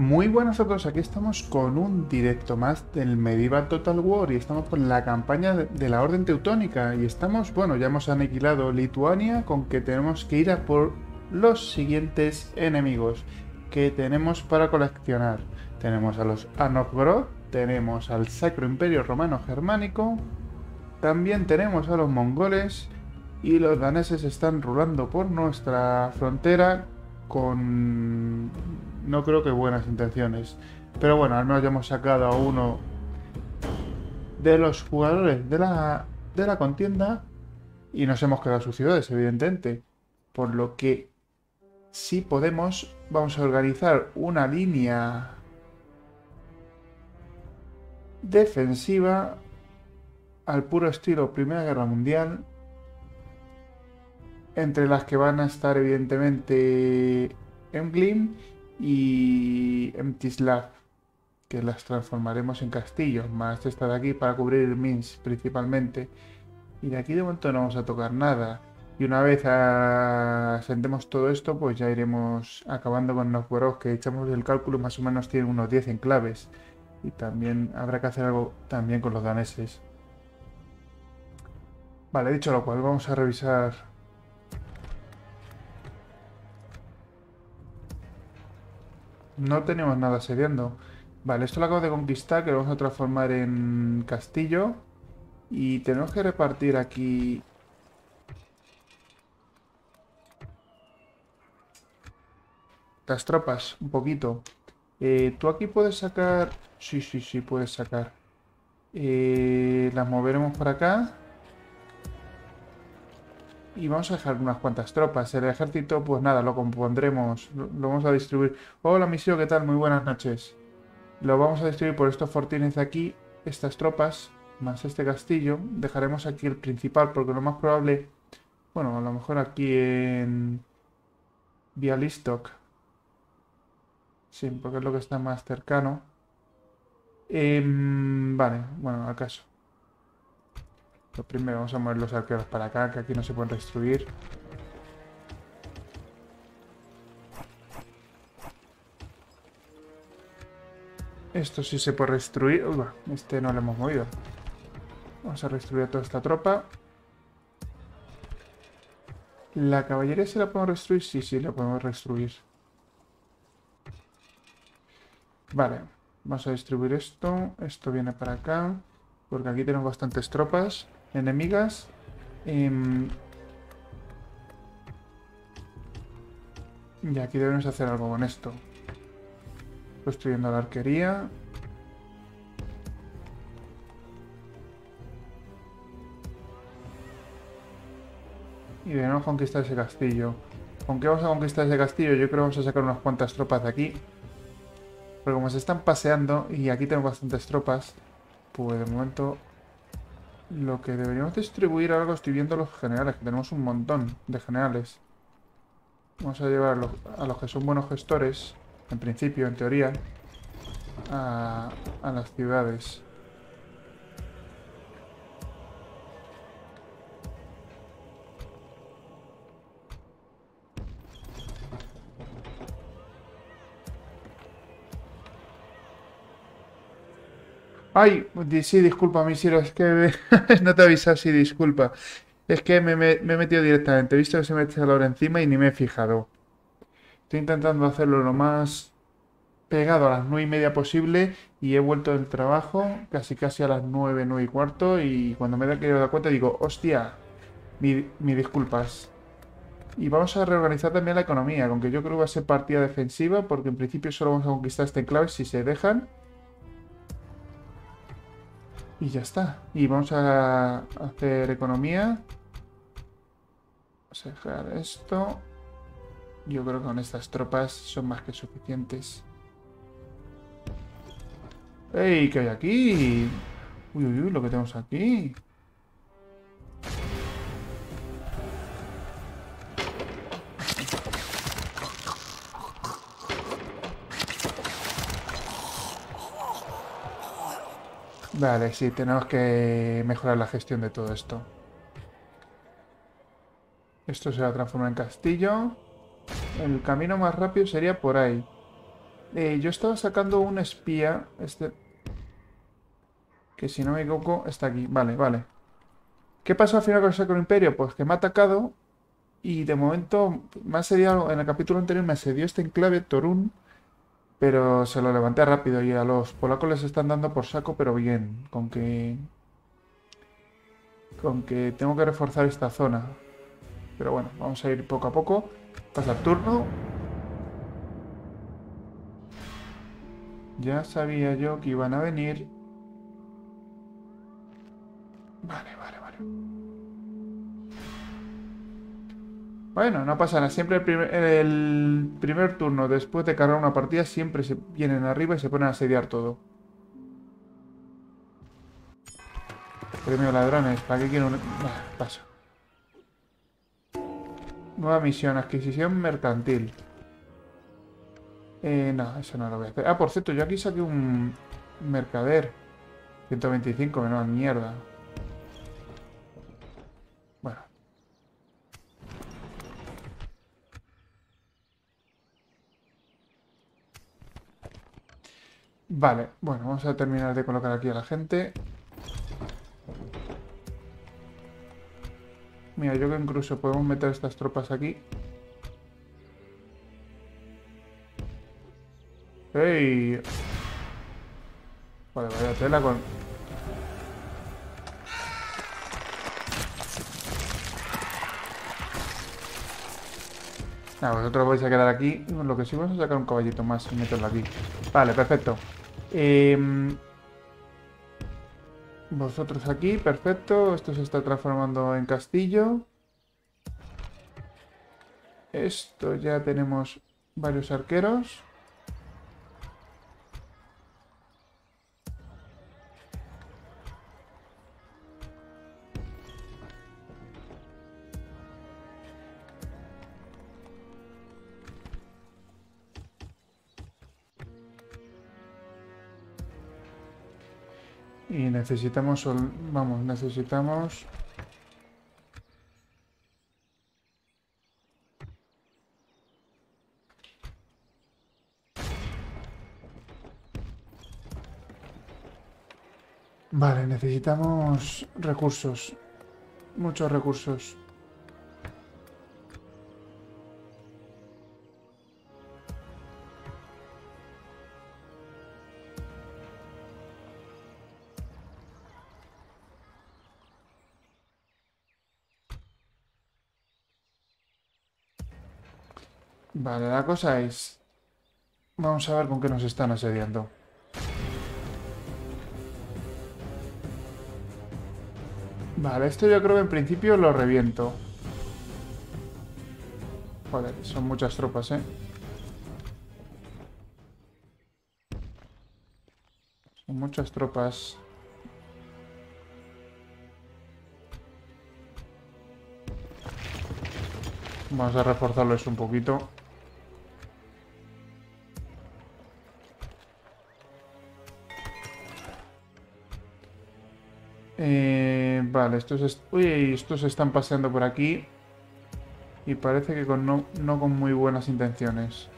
Muy buenas a todos, aquí estamos con un directo más del Medieval Total War y estamos con la campaña de la Orden Teutónica y estamos, bueno, ya hemos aniquilado Lituania con que tenemos que ir a por los siguientes enemigos que tenemos para coleccionar. Tenemos a los Anogrod, tenemos al Sacro Imperio Romano Germánico, también tenemos a los mongoles y los daneses están rulando por nuestra frontera con no creo que buenas intenciones. Pero bueno, al menos ya hemos sacado a uno de los jugadores de la, de la contienda y nos hemos quedado sus ciudades, evidentemente. Por lo que si podemos, vamos a organizar una línea defensiva al puro estilo Primera Guerra Mundial, entre las que van a estar evidentemente Emglim y Mtislav, que las transformaremos en castillos, más esta de aquí para cubrir el Minsk principalmente. Y de aquí de momento no vamos a tocar nada. Y una vez ascendemos todo esto, pues ya iremos acabando con Novgorod, que echamos el cálculo, más o menos tiene unos 10 enclaves. Y también habrá que hacer algo también con los daneses. Vale, dicho lo cual, vamos a revisar No tenemos nada asediando. Vale, esto lo acabo de conquistar, que lo vamos a transformar en castillo. Y tenemos que repartir aquí... Las tropas, un poquito. Eh, Tú aquí puedes sacar... Sí, sí, sí, puedes sacar. Eh, las moveremos por acá. Y vamos a dejar unas cuantas tropas. El ejército, pues nada, lo compondremos. Lo, vamos a distribuir. Hola, misión, ¿qué tal? Muy buenas noches. Lo vamos a distribuir por estos fortines de aquí. Estas tropas, más este castillo. Dejaremos aquí el principal, porque lo más probable... Bueno, a lo mejor aquí en... Bialystok. Sí, porque es lo que está más cercano. Em, vale, bueno, acaso. Primero vamos a mover los arqueros para acá, que aquí no se pueden destruir. Esto sí se puede destruir. este no lo hemos movido. Vamos a destruir toda esta tropa. ¿La caballería se la podemos destruir? Sí, sí, la podemos destruir. Vale, vamos a distribuir esto. Esto viene para acá. Porque aquí tenemos bastantes tropas enemigas. Em, y aquí debemos hacer algo con esto. Construyendo la arquería. Y debemos conquistar ese castillo. ¿Con qué vamos a conquistar ese castillo? Yo creo que vamos a sacar unas cuantas tropas de aquí. Pero como se están paseando y aquí tenemos bastantes tropas, pues de momento lo que deberíamos distribuir algo, estoy viendo los generales, que tenemos un montón de generales. Vamos a llevar a los, que son buenos gestores, en principio, en teoría, a, a las ciudades. Ay, sí, disculpa, Misiro, es que no te avisas, sí, disculpa. Es que me, he metido directamente, he visto que se me echa la hora encima y ni me he fijado. Estoy intentando hacerlo lo más pegado a las nueve y media posible y he vuelto del trabajo casi casi a las nueve, nueve y cuarto y cuando me he dar cuenta digo, hostia, mi, mi disculpas. Y vamos a reorganizar también la economía, aunque yo creo que va a ser partida defensiva porque en principio solo vamos a conquistar este enclave si se dejan. Y ya está. Y vamos a hacer economía. Vamos a dejar esto. Yo creo que con estas tropas son más que suficientes. ¡Ey! ¿Qué hay aquí? Uy, uy, uy, lo que tenemos aquí. Vale, sí, tenemos que mejorar la gestión de todo esto. Esto se va a transformar en castillo. El camino más rápido sería por ahí. Eh, yo estaba sacando un espía. Este. Que si no me equivoco, está aquí. Vale, vale. ¿Qué pasó al final con el Sacro Imperio? Pues que me ha atacado. Y de momento me ha asediado. En el capítulo anterior me asedió este enclave, Torun. Pero se lo levanté rápido. Y a los polacos les están dando por saco, pero bien. Con que. Con que tengo que reforzar esta zona. Pero bueno, vamos a ir poco a poco. Pasa turno. Ya sabía yo que iban a venir. Vale, Bueno, no pasa nada. Siempre el primer, el primer turno después de cargar una partida siempre se vienen arriba y se ponen a asediar todo. Premio ladrones. ¿Para qué quiero un...? paso. Nueva misión. Adquisición mercantil. Eh, no, eso no lo voy a hacer. Ah, por cierto, yo aquí saqué un mercader. 125, menos mierda. Vale, bueno, vamos a terminar de colocar aquí a la gente. Mira, yo que incluso podemos meter estas tropas aquí. ¡Ey! Vale, vaya tela con... Nada, vosotros vais a quedar aquí. Lo que sí vamos a sacar un caballito más y meterlo aquí. Vale, perfecto. Em, vosotros aquí, perfecto. Esto se está transformando en castillo. Esto ya tenemos varios arqueros. Necesitamos... Vamos, necesitamos... Vale, necesitamos recursos. Muchos recursos. Vale, la cosa es... Vamos a ver con qué nos están asediando. Vale, esto yo creo que en principio lo reviento. Joder, son muchas tropas, ¿eh? Son muchas tropas. Vamos a reforzarlos un poquito. Eh, vale, estos, Uy, estos están paseando por aquí. Y parece que con no, con muy buenas intenciones.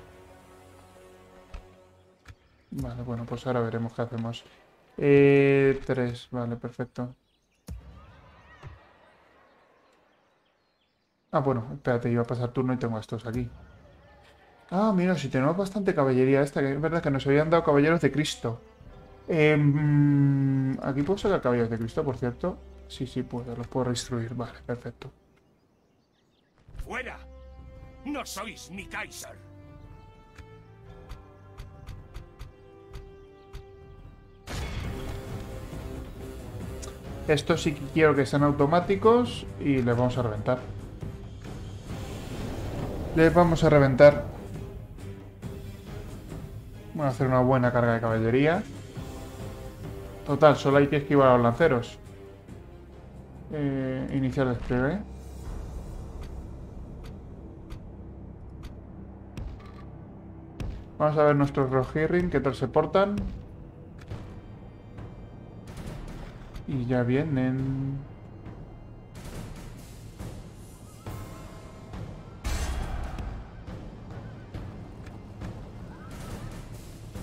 Vale, bueno, pues ahora veremos qué hacemos. Eh, tres, vale, perfecto. Ah, bueno, espérate, iba a pasar turno y tengo a estos aquí. Ah, mira, si tenemos bastante caballería esta, que es verdad que nos habían dado caballeros de Cristo. Em, aquí puedo sacar caballos de Cristo, por cierto. Sí, sí, puedo, los puedo reinstruir. Vale, perfecto. ¡Fuera! ¡No sois mi Kaiser! Estos sí que quiero que sean automáticos y les vamos a reventar. Les vamos a reventar. Voy a hacer una buena carga de caballería. Total, solo hay que esquivar a los lanceros. Eh, iniciar despliegue. Vamos a ver nuestros Rohirrim, qué tal se portan. Y ya vienen...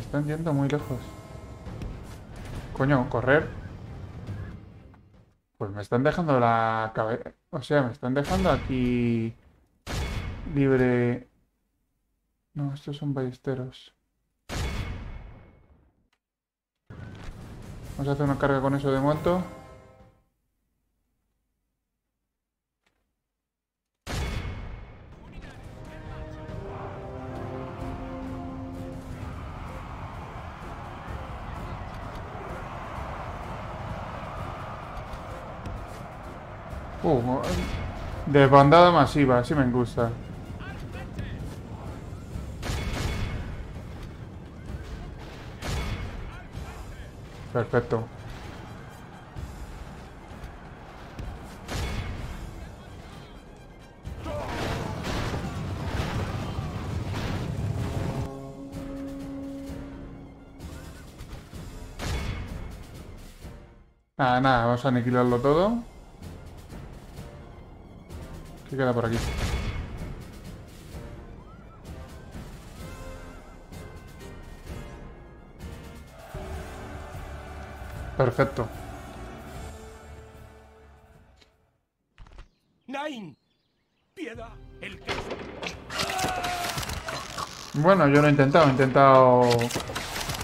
están yendo muy lejos. Coño, correr. Pues me están dejando la cabeza... O sea, me están dejando aquí... Libre... No, estos son ballesteros. Vamos a hacer una carga con eso de momento. Uh, desbandada masiva, así me gusta. Perfecto. Nada, nada, vamos a aniquilarlo todo. ¿Qué queda por aquí? Perfecto. Nain, piedad, el Bueno, yo lo he intentado, he intentado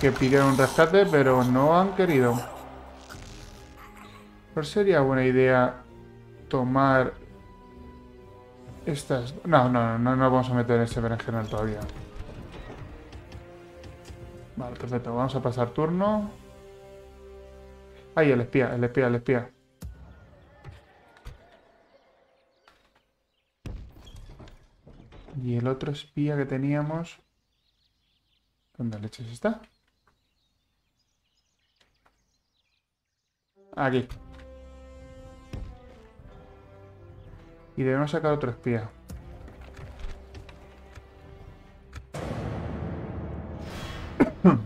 que pidieran un rescate, pero no han querido. Pues sería buena idea tomar estas... No, no, no, no vamos a meter ese berenjenal todavía. Vale, perfecto. Vamos a pasar turno. Ahí, el espía, el espía, el espía. Y el otro espía que teníamos... ¿Dónde leches está? Aquí. Y debemos sacar otro espía.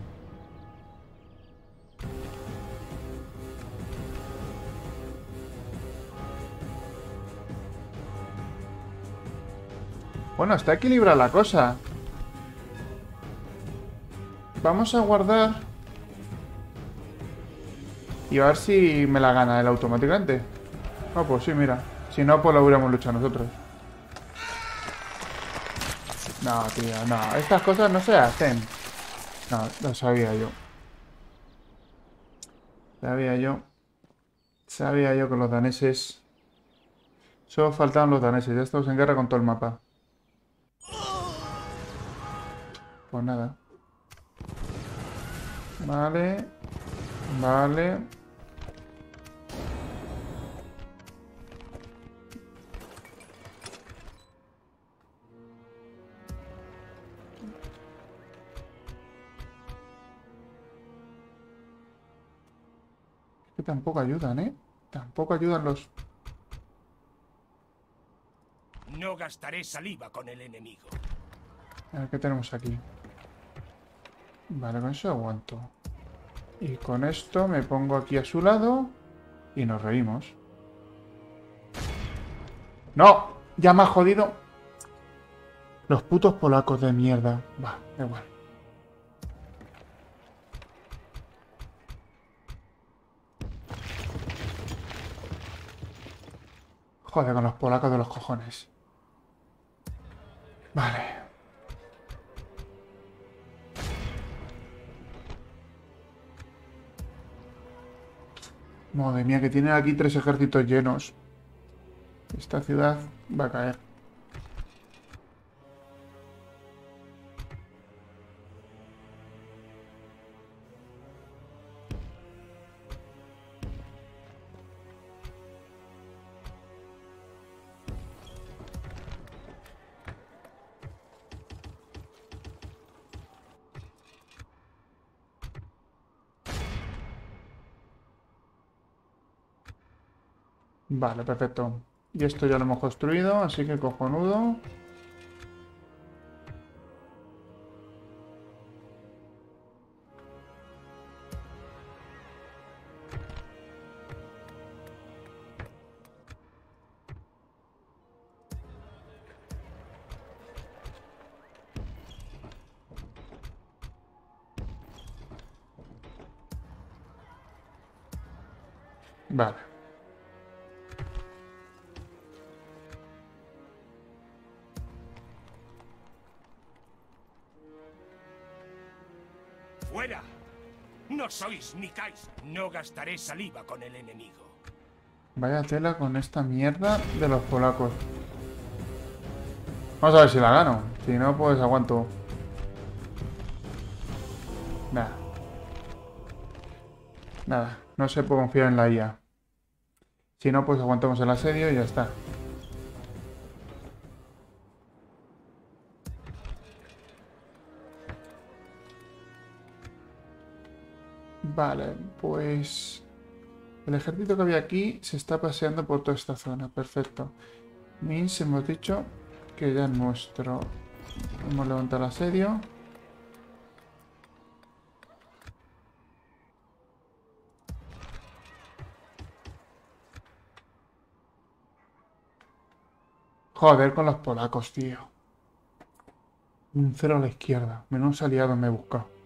Bueno, está equilibrada la cosa. Vamos a guardar. Y a ver si me la gana él automáticamente. Ah, pues sí, mira. Si no, pues lo hubiéramos luchado nosotros. No, tío, no. Estas cosas no se hacen. No, lo sabía yo. Sabía yo. Sabía yo que los daneses... Solo faltaban los daneses. Ya estamos en guerra con todo el mapa. Pues nada. Vale. Vale. Que tampoco ayudan, ¿eh? Tampoco ayudan los... No gastaré saliva con el enemigo. A ver, ¿qué tenemos aquí? Vale, con eso aguanto. Y con esto me pongo aquí a su lado y nos reímos. ¡No! Ya me ha jodido. Los putos polacos de mierda. Va, da igual. Joder, con los polacos de los cojones. Vale. Madre mía, que tiene aquí tres ejércitos llenos. Esta ciudad va a caer. Vale, perfecto. Y esto ya lo hemos construido, así que cojonudo. Sois ni Kais. No gastaré saliva con el enemigo. Vaya tela con esta mierda de los polacos. Vamos a ver si la gano. Si no, pues aguanto. Nada. Nada. No se puede confiar en la IA. Si no, pues aguantamos el asedio y ya está. Vale, pues... El ejército que había aquí se está paseando por toda esta zona. Perfecto. Mins hemos dicho que ya es nuestro. Hemos levantado el asedio. Joder con los polacos, tío. Un cero a la izquierda. Menos aliado me he buscado.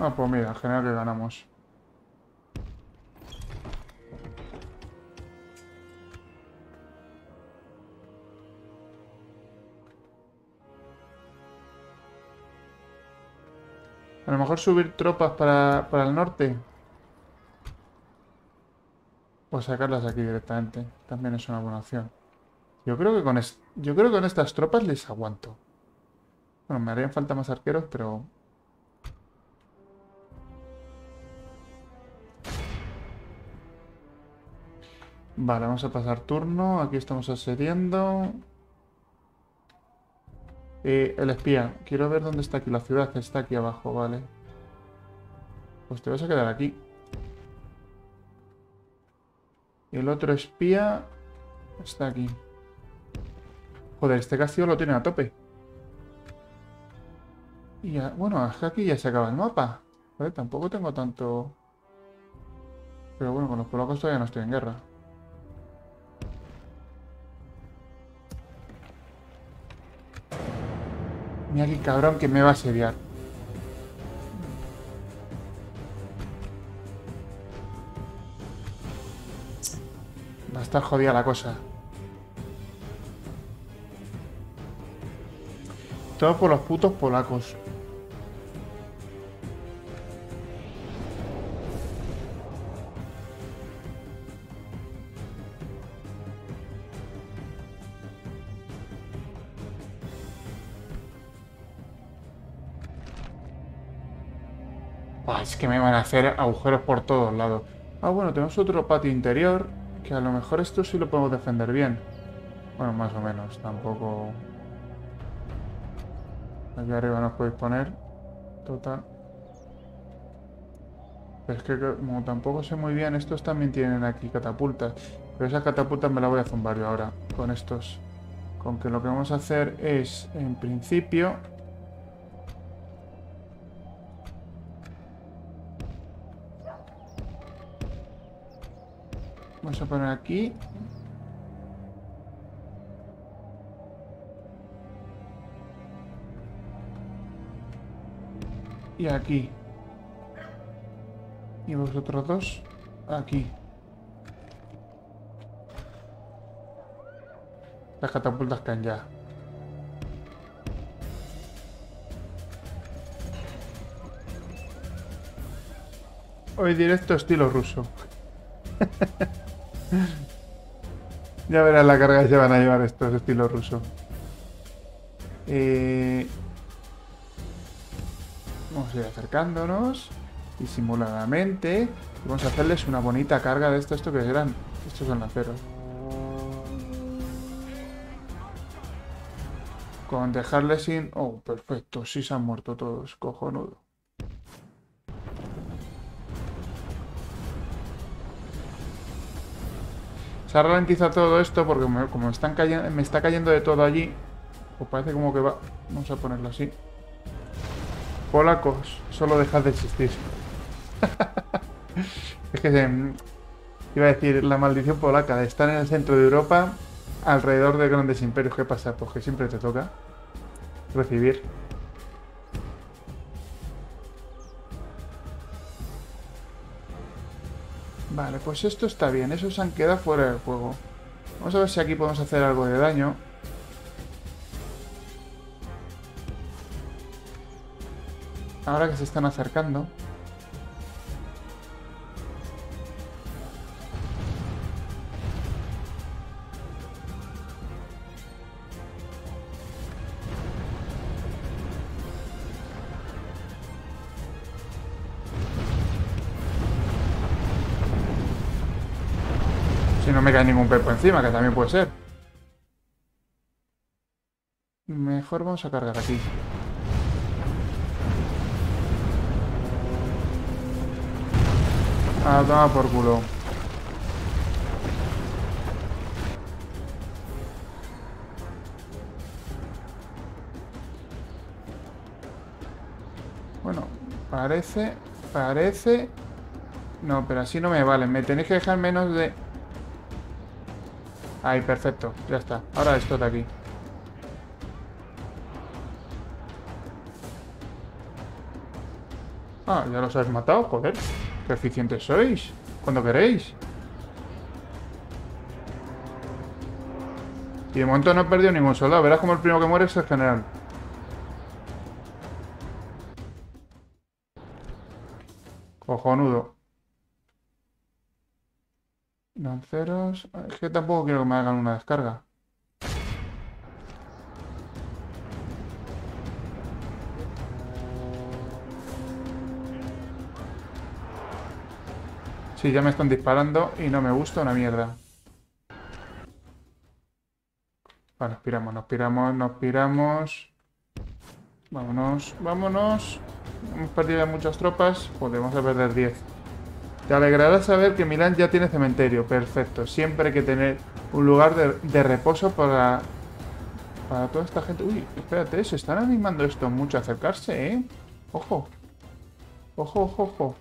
Ah, pues mira, en general que ganamos. A lo mejor subir tropas para, para el norte. O sacarlas aquí directamente. También es una buena opción. Yo creo que con, yo creo que con estas tropas les aguanto. Bueno, me harían falta más arqueros, pero Vale, vamos a pasar turno. Aquí estamos asediando. Eh, el espía. Quiero ver dónde está aquí la ciudad. Está aquí abajo, vale. Pues te vas a quedar aquí. El otro espía está aquí. Joder, este castillo lo tiene a tope. Y ya, bueno, aquí ya se acaba el mapa. Tampoco tengo tanto... Pero bueno, con los polacos todavía no estoy en guerra. Mira qué cabrón que me va a asediar. Va a estar jodida la cosa. Todo por los putos polacos. Que me van a hacer agujeros por todos lados. Ah, bueno, tenemos otro patio interior, que a lo mejor esto sí lo podemos defender bien. Bueno, más o menos, tampoco... Aquí arriba nos podéis poner. Total. Pero es que como tampoco sé muy bien, estos también tienen aquí catapultas. Pero esas catapultas me las voy a zumbar yo ahora, con estos. Con que lo que vamos a hacer es, en principio, poner aquí. Y aquí. Y vosotros dos aquí. Las catapultas caen ya. Hoy directo estilo ruso. ya verás la carga que se van a llevar estos estilo ruso. Eh, vamos a ir acercándonos disimuladamente. Vamos a hacerles una bonita carga de esto. Esto que serán. Estos son aceros. Con dejarles sin... Oh, perfecto. Sí se han muerto todos. Cojonudo. Se ha ralentizado todo esto porque como me, cayendo, me está cayendo de todo allí, pues parece como que va... Vamos a ponerlo así. Polacos, solo dejad de existir. es que se, iba a decir, la maldición polaca de estar en el centro de Europa alrededor de grandes imperios. ¿Qué pasa? Pues que siempre te toca recibir. Vale, pues esto está bien. Esos han quedado fuera del juego. Vamos a ver si aquí podemos hacer algo de daño. Ahora que se están acercando. Ningún pepo encima, que también puede ser. Mejor vamos a cargar aquí. Ah, toma por culo. Bueno, parece... Parece... No, pero así no me vale. Me tenéis que dejar menos de... Ahí, perfecto. Ya está. Ahora esto de aquí. Ah, ya los habéis matado, joder. Qué eficientes sois. Cuando queréis. Y de momento no he perdido ningún soldado. Verás como el primero que muere es el general. Cojonudo. Lanceros. Es que tampoco quiero que me hagan una descarga. Sí, ya me están disparando y no me gusta una mierda. Vale, nos piramos, nos piramos, nos piramos. Vámonos, vámonos. Hemos perdido muchas tropas. Podemos perder 10. Te alegrará saber que Milán ya tiene cementerio. Perfecto. Siempre hay que tener un lugar de, reposo para, para toda esta gente. Uy, espérate, se están animando esto mucho a acercarse, ¿eh? Ojo. Ojo, ojo, ojo.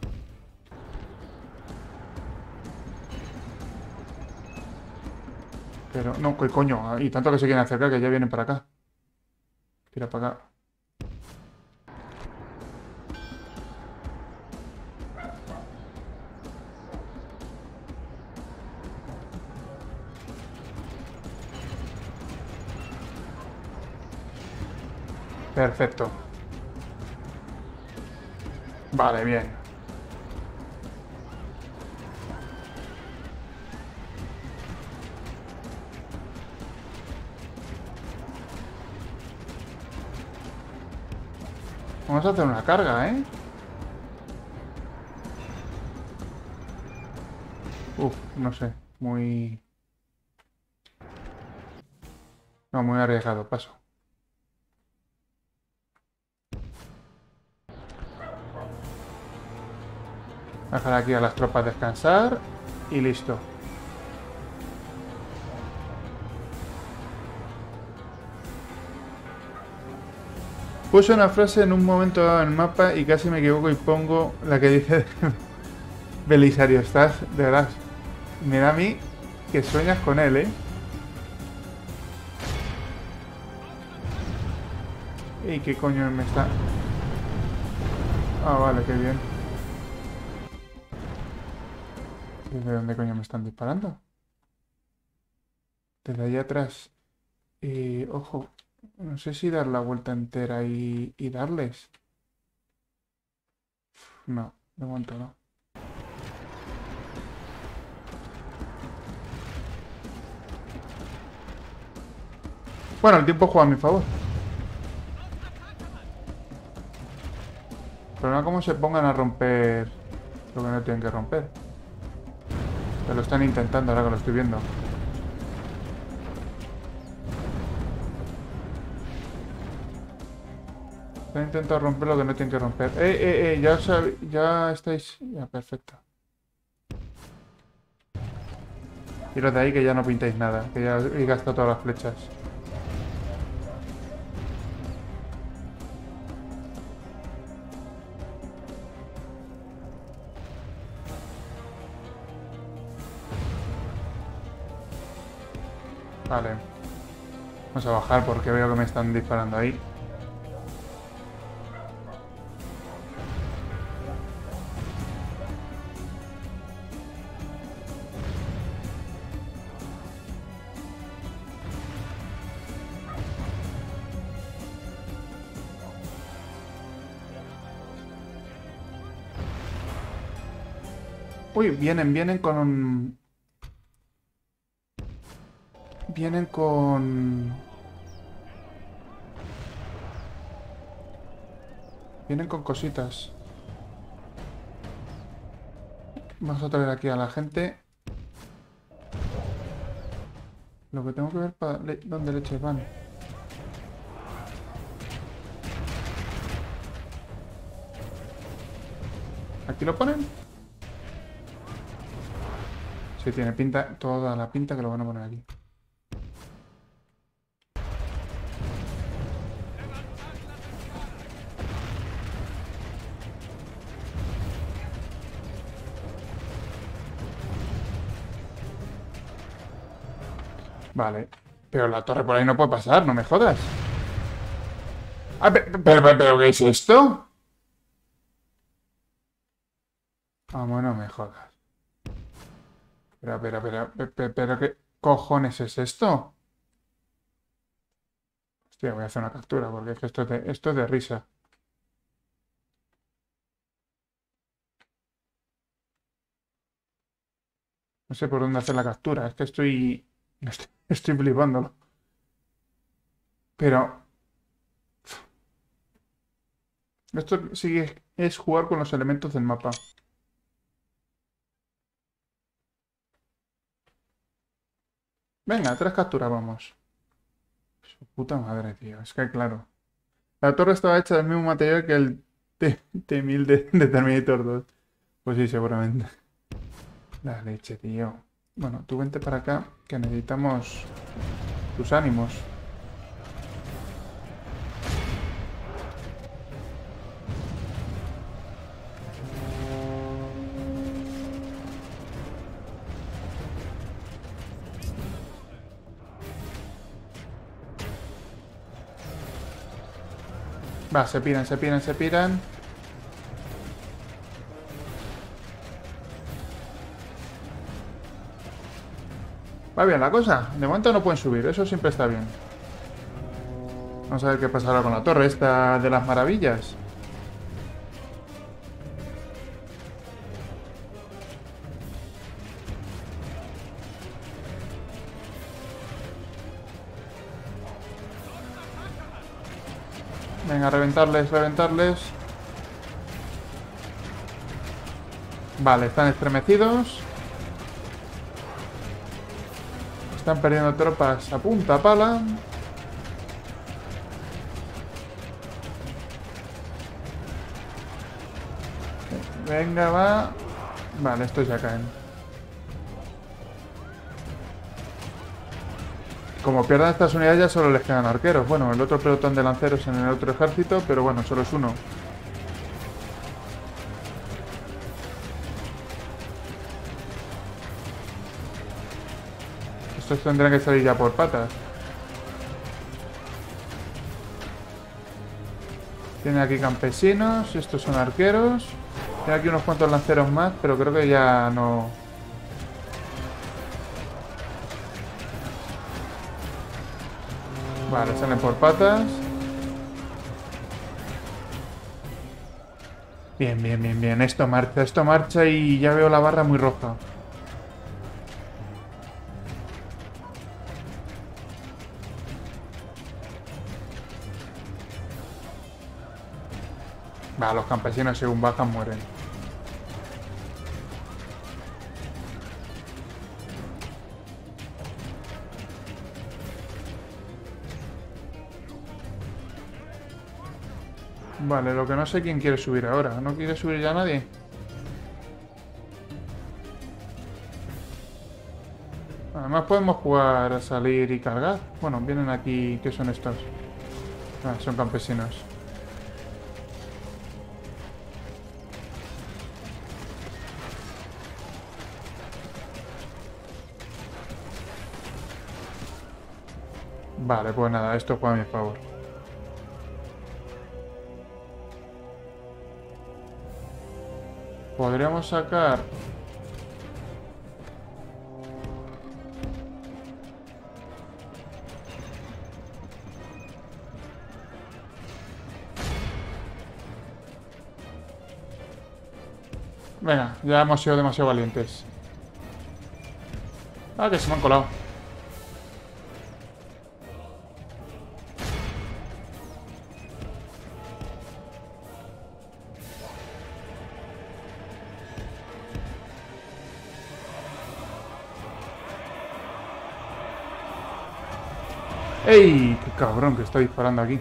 Pero, no, ¿qué coño? Y tanto que se quieren acercar que ya vienen para acá. Tira para acá. Perfecto. Vale, bien. Vamos a hacer una carga, ¿eh? Uf, no sé. Muy... No, muy arriesgado. Paso. Dejar aquí a las tropas descansar y listo. Puse una frase en un momento dado en el mapa y casi me equivoco y pongo la que dice Belisario. Estás, de verdad, me da a mí que sueñas con él, ¿eh? ¿Y qué coño me está...? Ah, vale, qué bien. ¿De dónde coño me están disparando? Desde allá atrás. Y, ojo, no sé si dar la vuelta entera y, y darles. No, de momento no. Bueno, el tiempo juega a mi favor. Pero no como se pongan a romper lo que no tienen que romper. Pero lo están intentando ahora que lo estoy viendo. Están intentando romper lo que no tienen que romper. ¡Eh, eh, eh! Ya, ya estáis... Ya, perfecto. Iros de ahí que ya no pintáis nada. Que ya he gastado todas las flechas. Vamos a bajar porque veo que me están disparando ahí. Uy, vienen, vienen con... Vienen con... Vienen con cositas. Vamos a traer aquí a la gente. Lo que tengo que ver para dónde leches van. ¿Aquí lo ponen? tiene pinta, toda la pinta que lo van a poner aquí. Vale. Pero la torre por ahí no puede pasar, no me jodas. Ah, pero, pero, ¿qué es esto? Vamos, no me jodas. Pero, pero, pero, pero, ¿qué cojones es esto? Hostia, voy a hacer una captura porque es que esto es de, esto es de risa. No sé por dónde hacer la captura, es que estoy... Estoy, estoy flipándolo. Pero... Esto sí es jugar con los elementos del mapa. Venga, tres capturas, vamos. Su puta madre, tío. Es que claro. La torre estaba hecha del mismo material que el T-1000 de, de, Terminator 2. Pues sí, seguramente. La leche, tío. Bueno, tú vente para acá, que necesitamos tus ánimos. Va, se piran, se piran, se piran. Va bien la cosa. De momento no pueden subir, eso siempre está bien. Vamos a ver qué pasará con la torre esta de las maravillas. Venga, reventarles, reventarles. Vale, están estremecidos. Están perdiendo tropas a punta pala. Venga, va. Vale, estos ya caen. Como pierdan estas unidades ya solo les quedan arqueros. Bueno, el otro pelotón de lanceros en el otro ejército, pero bueno, solo es uno. Estos tendrán que salir ya por patas. Tiene aquí campesinos, estos son arqueros. Tiene aquí unos cuantos lanceros más, pero creo que ya no... Vale, salen por patas. Bien, bien, bien, bien. Esto marcha, esto marcha y ya veo la barra muy roja. Los campesinos según bajan mueren. Vale, lo que no sé quién quiere subir ahora. ¿No quiere subir ya nadie? Además podemos jugar a salir y cargar. Bueno, vienen aquí... ¿Qué son estos? Ah, son campesinos. Vale, pues nada, esto juega a mi favor. Podríamos sacar... Venga, ya hemos sido demasiado valientes. Ah, que se me han colado. ¡Ey! ¡Qué cabrón que está disparando aquí!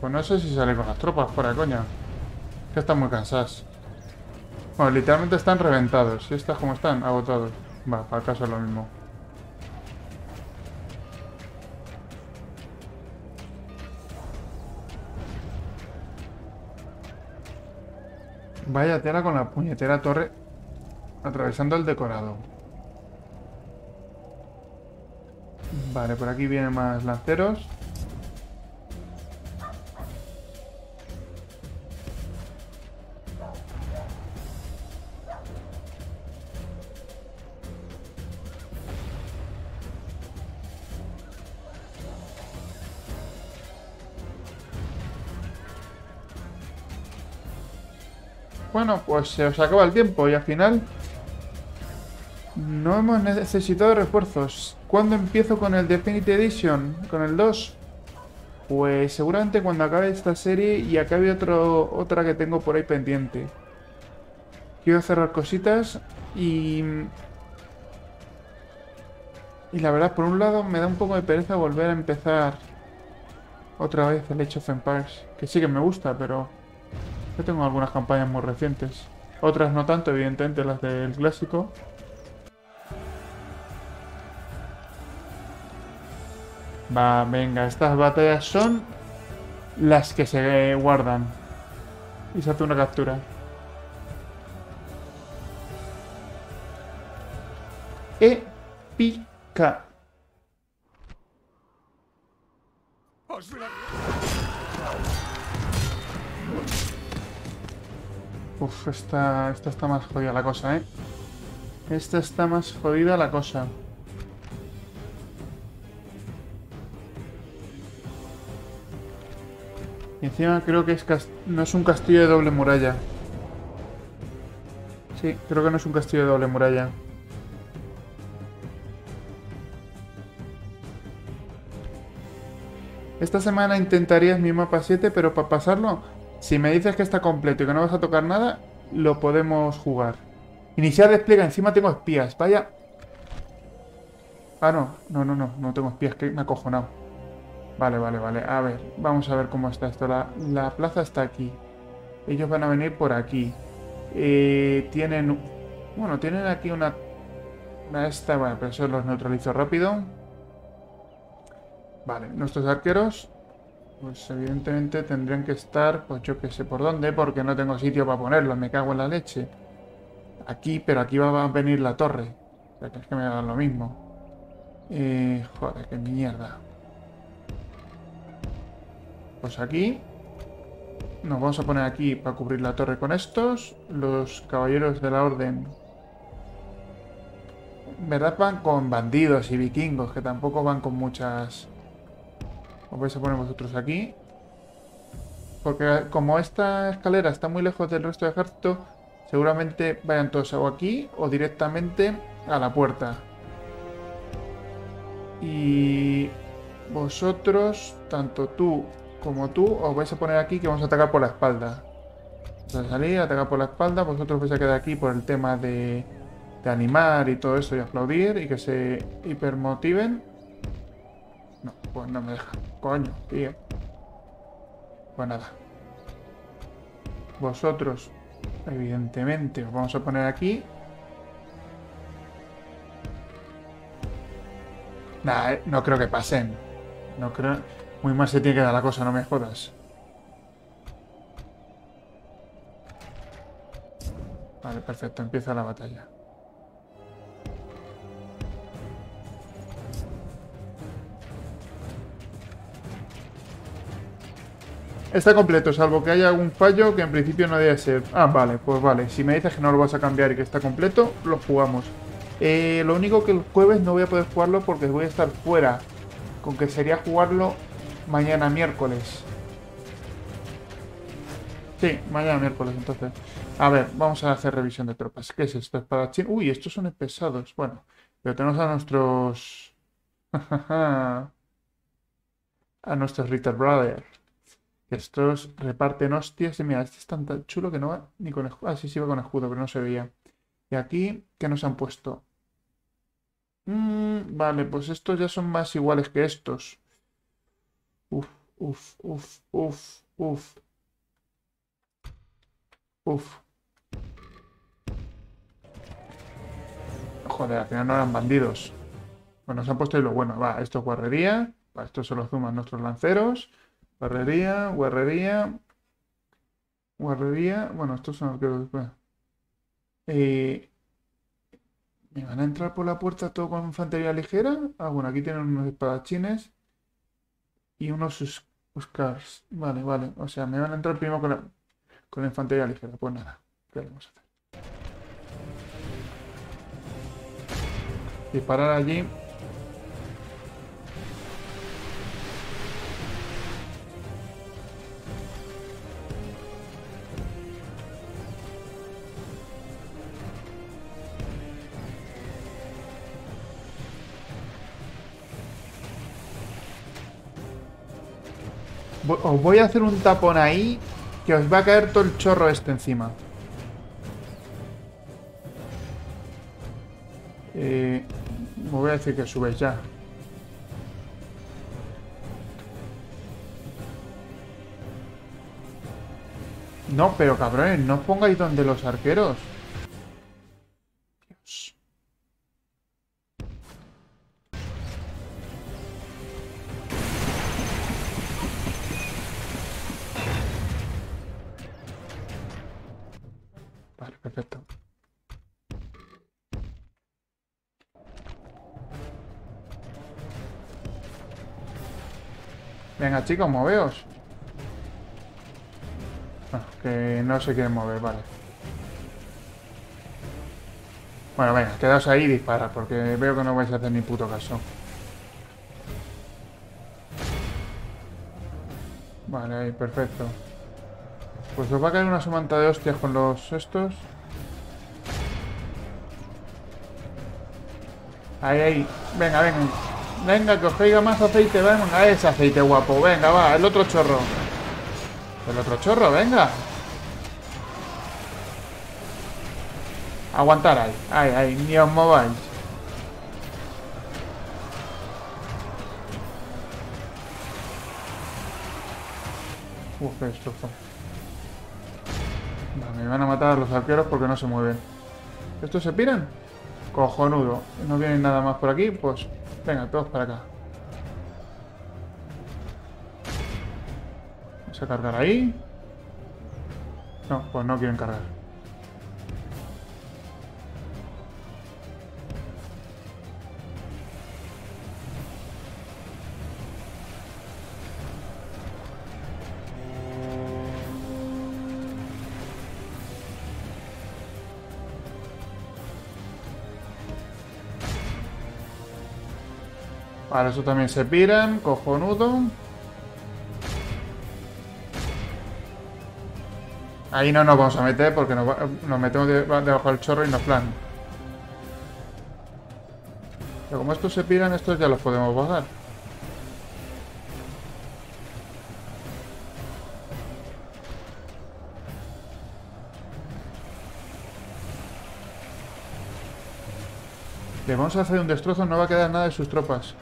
Pues no sé si sale con las tropas fuera, coña. Que están muy cansadas. Bueno, literalmente están reventados. ¿Y estas como están? Agotados. Va, para acá es lo mismo. Vaya tela con la puñetera torre atravesando el decorado. Vale, por aquí vienen más lanceros. Pues se os acaba el tiempo y al final no hemos necesitado refuerzos. ¿Cuándo empiezo con el Definitive Edition? ¿Con el 2? Pues seguramente cuando acabe esta serie y acabe otro, otra que tengo por ahí pendiente. Quiero cerrar cositas y... Y la verdad, por un lado me da un poco de pereza volver a empezar otra vez el Age of Empires. Que sí que me gusta, pero... Yo tengo algunas campañas muy recientes. Otras no tanto, evidentemente, las del clásico. Va, venga, estas batallas son las que se guardan. Y se hace una captura. Épica. Uf, esta, esta está más jodida la cosa, ¿eh? Esta está más jodida la cosa. Y encima creo que es no es un castillo de doble muralla. Sí, creo que no es un castillo de doble muralla. Esta semana intentarías mi mapa 7, pero para pasarlo si me dices que está completo y que no vas a tocar nada, lo podemos jugar. Iniciar despliega, encima tengo espías, vaya. Ah, no, no, no, no, no tengo espías, que me ha acojonado. Vale, vale, vale, a ver, vamos a ver cómo está esto. La, plaza está aquí. Ellos van a venir por aquí. Eh, tienen... Bueno, tienen aquí. Una esta, bueno, pero eso los neutralizo rápido. Vale, nuestros arqueros pues evidentemente tendrían que estar, pues yo que sé por dónde, porque no tengo sitio para ponerlos, me cago en la leche. Aquí, pero aquí va a venir la torre. O sea, que es que me da lo mismo. Eh, joder, qué mierda. Pues aquí. Nos vamos a poner aquí para cubrir la torre con estos. Los caballeros de la orden. verdad van con bandidos y vikingos, que tampoco van con muchas os vais a poner vosotros aquí. Porque como esta escalera está muy lejos del resto del ejército, seguramente vayan todos o aquí o directamente a la puerta. Y vosotros, tanto tú como tú, os vais a poner aquí que vamos a atacar por la espalda. Vais a salir, atacar por la espalda, vosotros vais a quedar aquí por el tema de, de animar y todo eso y aplaudir y que se hipermotiven. No, pues no me deja. Coño, tío. Pues nada. Vosotros, evidentemente, os vamos a poner aquí. Nada, eh, no creo que pasen. No creo... Muy mal se tiene que dar la cosa, no me jodas. Vale, perfecto, empieza la batalla. Está completo, salvo que haya algún fallo que en principio no debe ser. Ah, vale, pues vale. Si me dices que no lo vas a cambiar y que está completo, lo jugamos. Eh, lo único que el jueves no voy a poder jugarlo porque voy a estar fuera. Con que sería jugarlo mañana miércoles. Sí, mañana miércoles, entonces. A ver, vamos a hacer revisión de tropas. ¿Qué es esto? Espadachín. Uy, estos son pesados. Bueno, pero tenemos a nuestros... a nuestros Ritter Brothers. Estos reparten hostias. Y mira, este es tan, chulo que no va ni con escudo. Ah, sí, sí va con escudo, pero no se veía. Y aquí, ¿qué nos han puesto? Mm, vale, pues estos ya son más iguales que estos. Uf, uf, uf, uf, uf. Uf. Joder, al final no eran bandidos. Bueno, nos han puesto ahí lo bueno. Va, esto es guarrería. Va, esto se lo zuman nuestros lanceros. Guarrería, guarrería. Guarrería. Bueno, estos son arqueros. Bueno. Eh, ¿Me van a entrar por la puerta todo con infantería ligera? Ah, bueno, aquí tienen unos espadachines. Y unos Oscars. Vale, vale. O sea, me van a entrar primero con la, con la infantería ligera. Pues nada. ¿Qué vamos a hacer? Disparar allí. Os voy a hacer un tapón ahí que os va a caer todo el chorro este encima. Eh, me voy a decir que subes ya. No, pero cabrones, no os pongáis donde los arqueros. Venga, chicos, moveos. Ah, que no se quieren mover, vale. Bueno, venga, quedaos ahí y dispara, porque veo que no vais a hacer ni puto caso. Vale, ahí, perfecto. Pues os va a caer una sumanta de hostias con los estos. Ahí, ahí. Venga, venga. Venga, que os caiga más aceite, venga, ese aceite guapo, venga, va, el otro chorro. El otro chorro, venga. Aguantar ahí, ahí, ahí, ni os. Uf, esto me van a matar a los arqueros porque no se mueven. ¿Estos se piran? Cojonudo. No viene nada más por aquí, pues Venga, todos para acá. Vamos a cargar ahí. No, pues no quieren cargar. Vale, eso también se piran, cojonudo. Ahí no nos vamos a meter porque nos, metemos debajo del chorro y nos plan. Pero como estos se piran, estos ya los podemos bajar. Le vamos a hacer un destrozo, no va a quedar nada de sus tropas.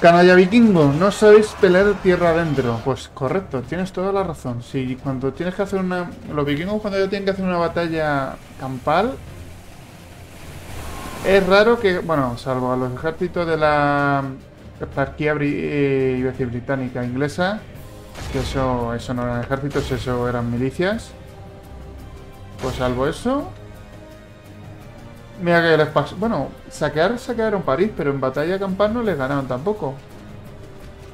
Canalla vikingo, no sabéis pelear tierra adentro. Pues correcto, tienes toda la razón. Si cuando tienes que hacer una... Los vikingos cuando ya tienen que hacer una batalla campal... Es raro que, bueno, salvo a los ejércitos de la Esparquía eh, británica, inglesa, que eso, eso no eran ejércitos, eso eran milicias. Pues salvo eso, Mira que les pasó. Bueno, saquear saquearon París, pero en batalla campal no les ganaron tampoco.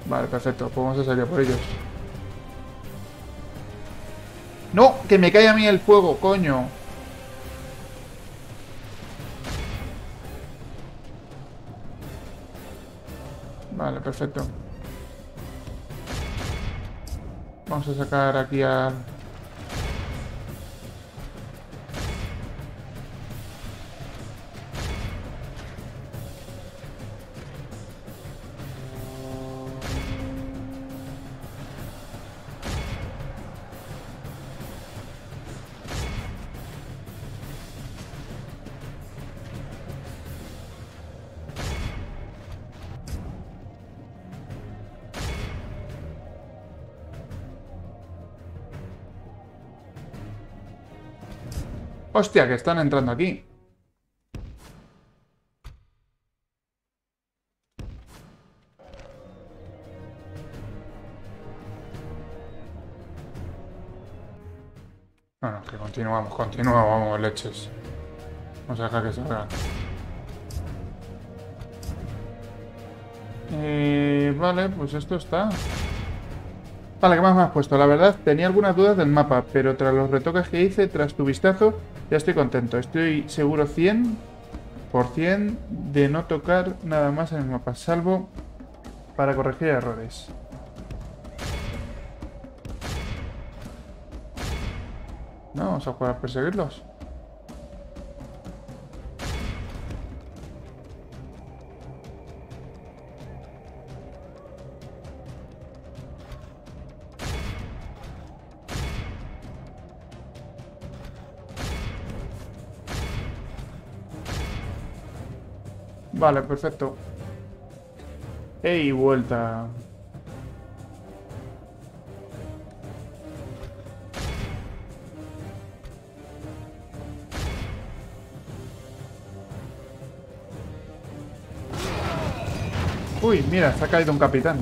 Vale, perfecto. Pues vamos a salir por ellos. ¡No! ¡Que me cae a mí el fuego, coño! Vale, perfecto. Vamos a sacar aquí al... Hostia, que están entrando aquí. Bueno, que continuamos, continuamos, leches. Vamos a dejar que salgan. Eh, vale, pues esto está. Vale, ¿qué más me has puesto? La verdad, tenía algunas dudas del mapa, pero tras los retoques que hice, tras tu vistazo, ya estoy contento. Estoy seguro 100% de no tocar nada más en el mapa, salvo para corregir errores. No, vamos a jugar a perseguirlos. Vale, perfecto. ¡Ey, vuelta! Uy, mira, se ha caído un capitán.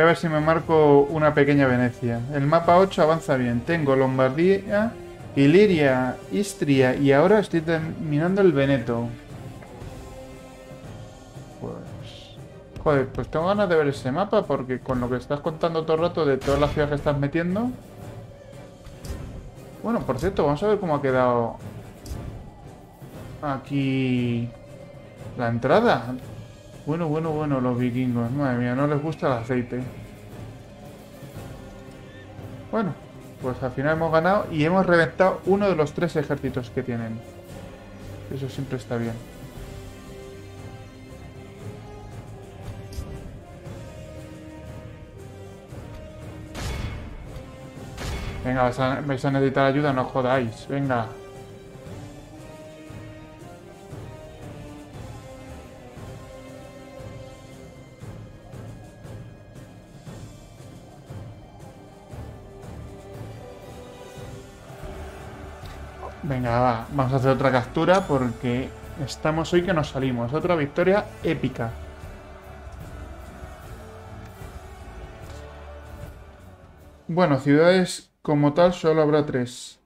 A ver si me marco una pequeña Venecia. El mapa 8 avanza bien. Tengo Lombardía, Iliria, Istria y ahora estoy terminando el Veneto. Pues... Joder, pues tengo ganas de ver ese mapa porque con lo que estás contando todo el rato de todas las ciudades que estás metiendo... Bueno, por cierto, vamos a ver cómo ha quedado aquí la entrada. Bueno, bueno, bueno, los vikingos. Madre mía, no les gusta el aceite. Bueno, pues al final hemos ganado y hemos reventado uno de los tres ejércitos que tienen. Eso siempre está bien. Venga, vais a, necesitar ayuda, no jodáis. Venga. Venga, va. Vamos a hacer otra captura porque estamos hoy que nos salimos. Otra victoria épica. Bueno, ciudades como tal solo habrá tres.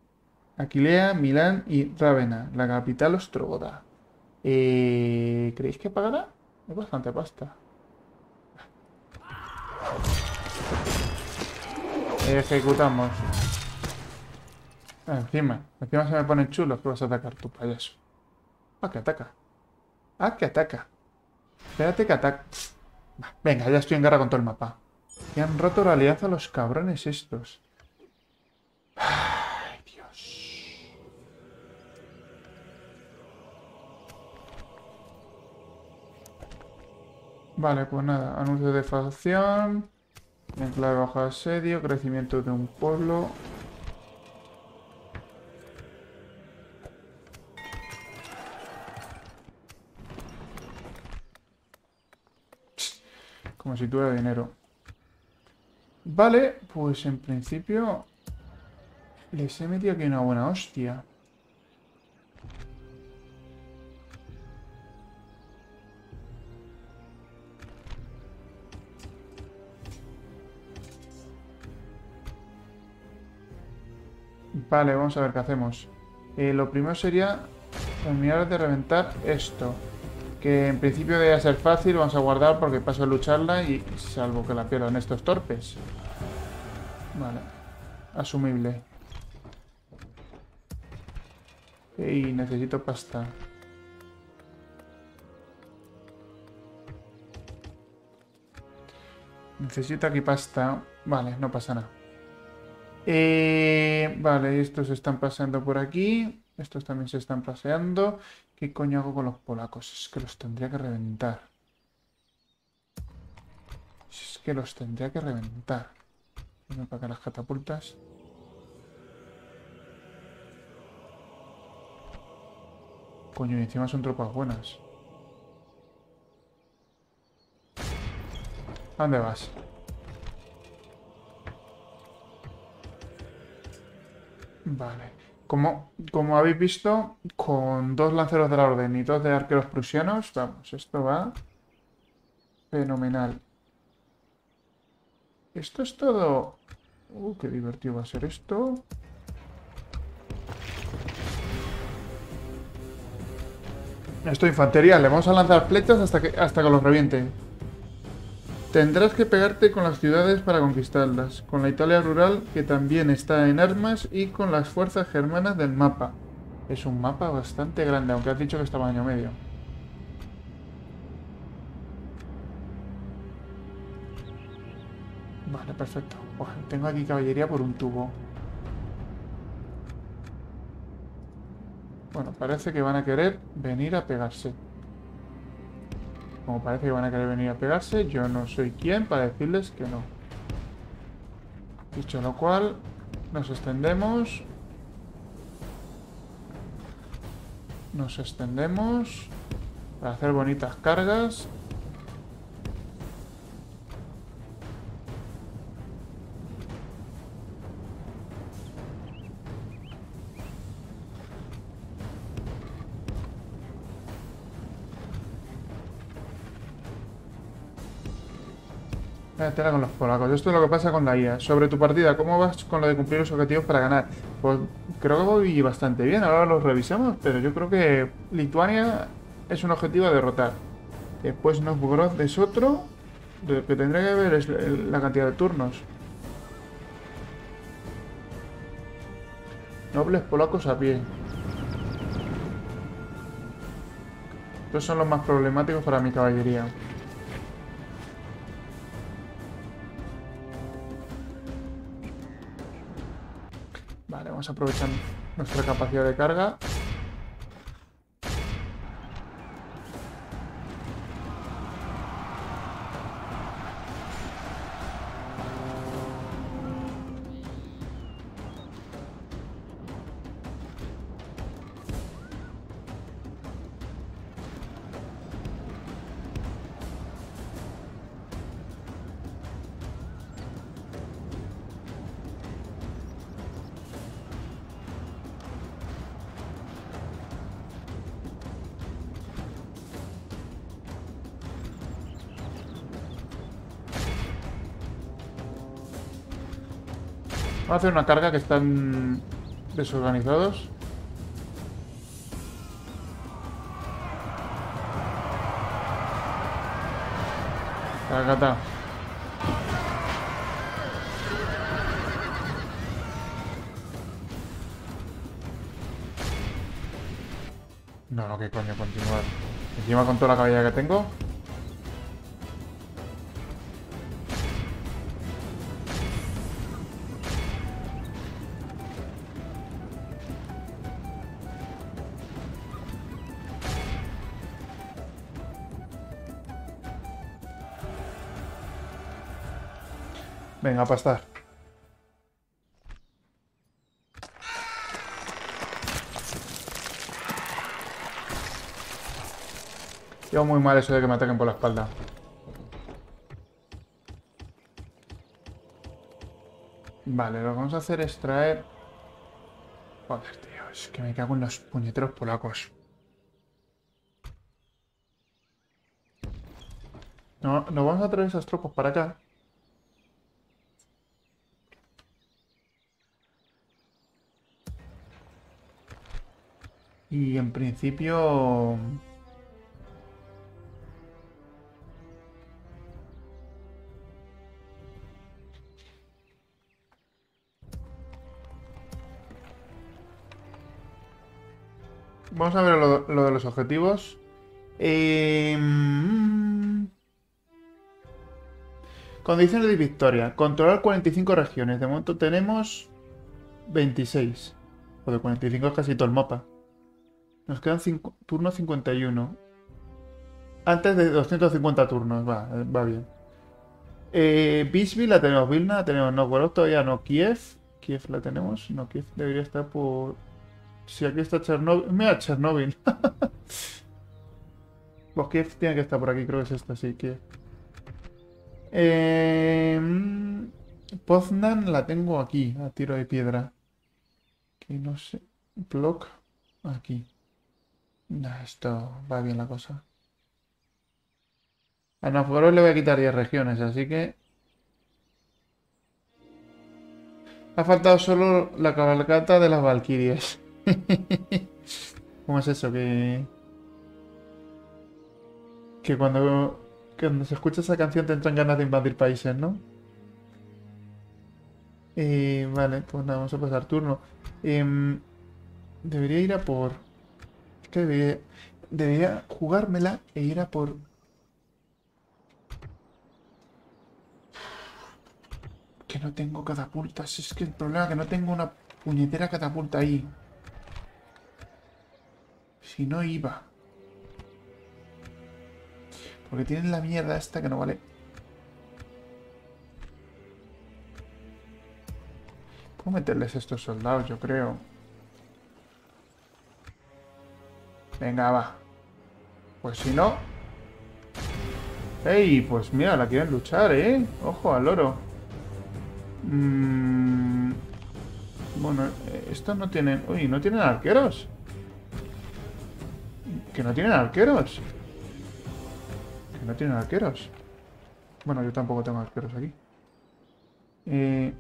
Aquilea, Milán y Rávena, la capital ostrogoda. Eh, ¿Creéis que pagará? Es bastante pasta. Ejecutamos. Encima, encima se me ponen chulos que vas a atacar tu payaso. Ah, que ataca. Ah, que ataca. Espérate que ataca. Venga, ya estoy en guerra con todo el mapa. Y han roto la alianza los cabrones estos. Ay, Dios. Vale, pues nada. Anuncio de facción. Enclave bajo asedio. Crecimiento de un pueblo. Como si tuviera dinero. Vale, pues en principio... Les he metido aquí una buena hostia. Vale, vamos a ver qué hacemos. Eh, lo primero sería terminar de reventar esto. Que en principio debe ser fácil, vamos a guardar porque paso a lucharla y salvo que la pierdan estos torpes. Vale. Asumible. Y necesito pasta. Necesito aquí pasta. Vale, no pasa nada. Eh, vale, estos están paseando por aquí. Estos también se están paseando. ¿Qué coño hago con los polacos? Es que los tendría que reventar. Es que los tendría que reventar. Voy a las catapultas. Coño, y encima son tropas buenas. ¿A dónde vas? Vale. Como, habéis visto, con dos lanceros de la orden y dos de arqueros prusianos, vamos, esto va fenomenal. Esto es todo... Uh, qué divertido va a ser esto. Esto infantería, le vamos a lanzar flechas hasta que, hasta que los reviente. Tendrás que pegarte con las ciudades para conquistarlas, con la Italia rural que también está en armas y con las fuerzas germanas del mapa. Es un mapa bastante grande, aunque has dicho que estaba año medio. Vale, perfecto. tengo aquí caballería por un tubo. Bueno, parece que van a querer venir a pegarse. Como parece que van a querer venir a pegarse, yo no soy quien para decirles que no. Dicho lo cual, nos extendemos. Nos extendemos para hacer bonitas cargas. Tela con los polacos. Esto es lo que pasa con la IA. Sobre tu partida, ¿cómo vas con lo de cumplir los objetivos para ganar? Pues creo que voy bastante bien. Ahora los revisamos, pero yo creo que Lituania es un objetivo a derrotar. Después Novgorod es otro. Lo que tendría que ver es la cantidad de turnos. Nobles polacos a pie. Estos son los más problemáticos para mi caballería. Vamos a aprovechar nuestra capacidad de carga. A hacer una carga que están desorganizados. Cagata. No, no, qué coño, continuar. Encima con toda la cabella que tengo. Venga, a. Llevo muy mal eso de que me ataquen por la espalda. Vale, lo que vamos a hacer es traer... Joder, tío, es que me cago en los puñeteros polacos. No, nos vamos a traer esas tropas para acá. Y en principio... Vamos a ver lo, de los objetivos. Mm, Condiciones de victoria. Controlar 45 regiones. De momento tenemos 26. O de 45 es casi todo el mapa. Nos quedan cinco, turno 51. Antes de 250 turnos. Va, va bien. Eh, Bisbee la tenemos. Vilna la tenemos. Novgorod todavía no. Kiev. Kiev la tenemos. No, Kiev debería estar por... Si aquí está Chernobyl. Mira, Chernobyl. pues Kiev tiene que estar por aquí. Creo que es esta, sí, Kiev. Eh, Poznan la tengo aquí, a tiro de piedra. Que no sé. Block. Aquí. Esto va bien la cosa. A Novgorod le voy a quitar 10 regiones, así que... Ha faltado solo la cabalgata de las Valkyries. ¿Cómo es eso? Que... Que cuando cuando se escucha esa canción te entran ganas de invadir países, ¿no? Eh, vale, pues nada, vamos a pasar turno. Em, debería ir a por... Que debería jugármela e ir a por... Que no tengo catapultas. Es que el problema es que no tengo una puñetera catapulta ahí. Si no iba. Porque tienen la mierda esta que no vale. Puedo meterles estos soldados, yo creo. Venga, va. Pues si no... ¡Ey! Pues mira, la quieren luchar, ¿eh? Ojo al oro. Mm, bueno, eh, estos no tienen... Uy, ¿no tienen arqueros? Que no tienen arqueros no tienen arqueros. Bueno, yo tampoco tengo arqueros aquí. Eh...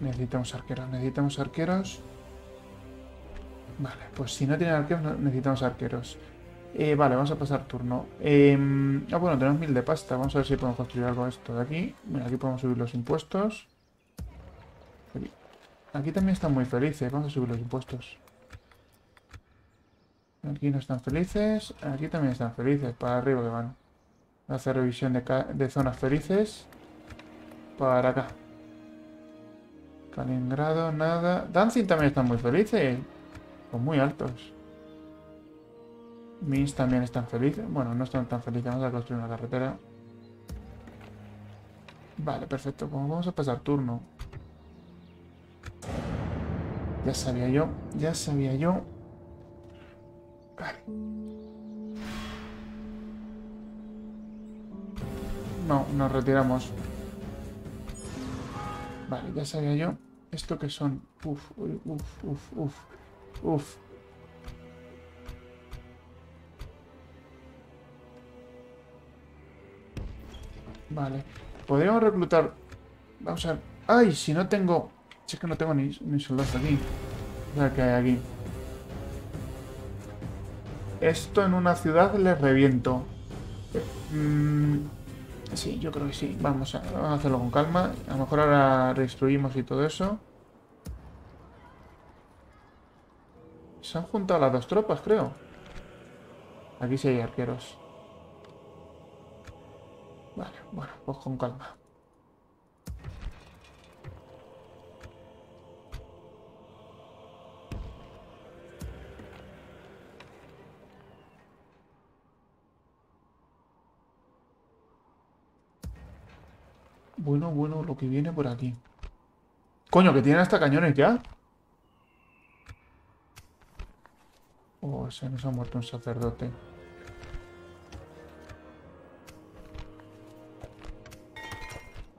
Necesitamos arqueros, necesitamos arqueros. Vale, pues si no tienen arqueros, necesitamos arqueros. Eh, vale, vamos a pasar turno. Em, ah, bueno, tenemos mil de pasta. Vamos a ver si podemos construir algo esto de aquí. Mira, aquí podemos subir los impuestos. Aquí, también están muy felices. Vamos a subir los impuestos. Aquí no están felices. Aquí también están felices. Para arriba que van. Voy a hacer revisión de, de zonas felices. Para acá. Kaliningrado, nada. Danzig también están muy felices. Son muy altos. Mis también están felices. Bueno, no están tan felices. Vamos a construir una carretera. Vale, perfecto. Pues vamos a pasar turno. Ya sabía yo. Ya sabía yo. Vale. No, nos retiramos. Vale, ya sabía yo. ¿Esto que son? Uf, uf, uf, uf. Uf. Vale. Podríamos reclutar... Vamos a ver... ¡Ay! Si no tengo... Si es que no tengo ni, ni soldados aquí. O sea, que hay aquí. Esto en una ciudad le reviento. Mm, sí, yo creo que sí. Vamos a, hacerlo con calma. A lo mejor ahora destruimos y todo eso. Se han juntado las dos tropas, creo. Aquí sí hay arqueros. Vale, bueno, pues con calma. Bueno, bueno lo que viene por aquí. Coño, que tienen hasta cañones ya. Oh, se nos ha muerto un sacerdote.